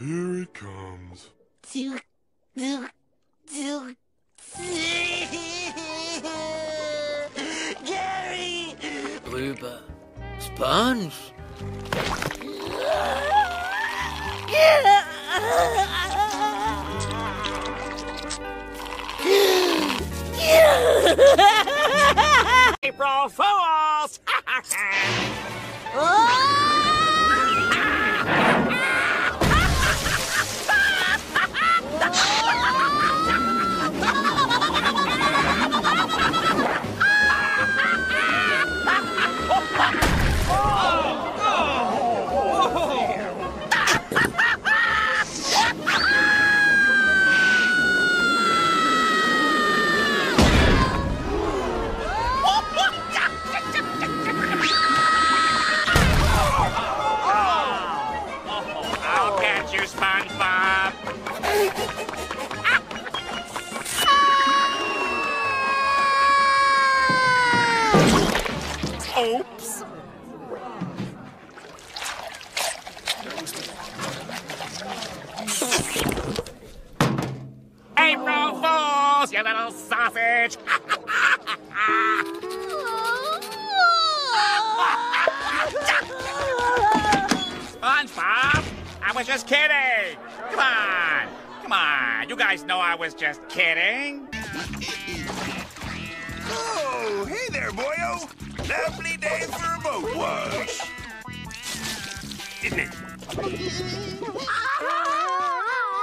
Here he comes. Gary! Blooper. Sponge. April Fools! you, SpongeBob. Oops. April Fools, you little sausage! was just kidding. Come on, come on. You guys know I was just kidding. Oh, hey there, boyo. Lovely day for a boat wash. Isn't it?